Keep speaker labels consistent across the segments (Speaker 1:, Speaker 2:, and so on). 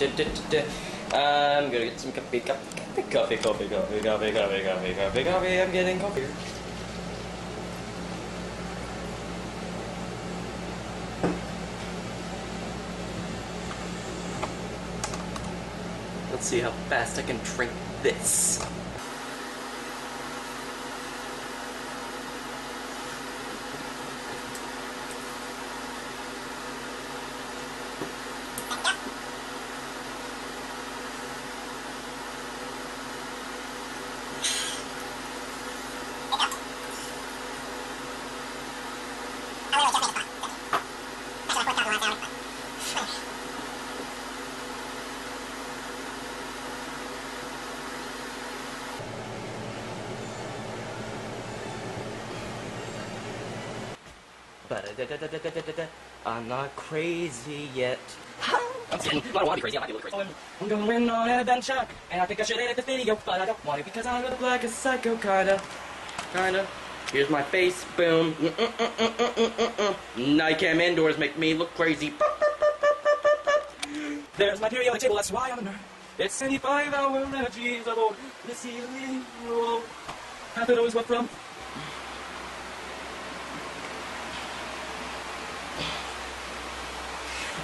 Speaker 1: I'm um, gonna get some coffee, coffee, coffee, coffee, coffee, coffee, coffee, coffee, coffee, coffee. I'm getting coffee. Let's see how fast I can drink this. I'm not crazy yet. I'm kidding. I don't want to be crazy. I be a little crazy. I'm going on an adventure, and I think I should edit the video, but I don't want to because I look like a psycho, kinda. Kinda. Here's my face. Boom. Mm, mm, mm, Nightcam indoors make me look crazy. There's my periodic table. That's why I'm a nerd. It's 75 hour energies aboard the ceiling. I thought always what from.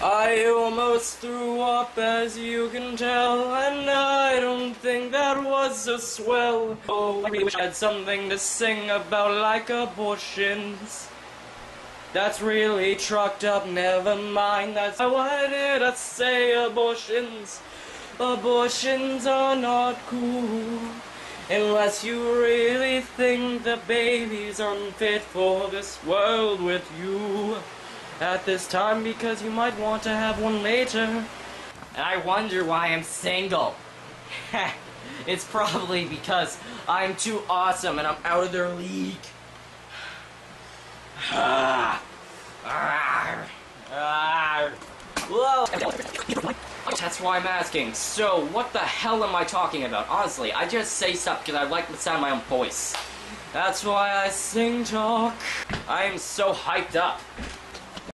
Speaker 1: I almost threw up as you can tell, and I don't think that was so swell. Oh, I really wish I had something to sing about like abortions. That's really trucked up, never mind, that's why did I say abortions? Abortions are not cool. Unless you really think the baby's unfit for this world with you at this time because you might want to have one later. I wonder why I'm single. it's probably because I'm too awesome and I'm out of their league. Ah. Ah. Ah. Whoa. That's why I'm asking. So, what the hell am I talking about? Honestly, I just say stuff because I like the sound of my own voice. That's why I sing talk. I am so hyped up.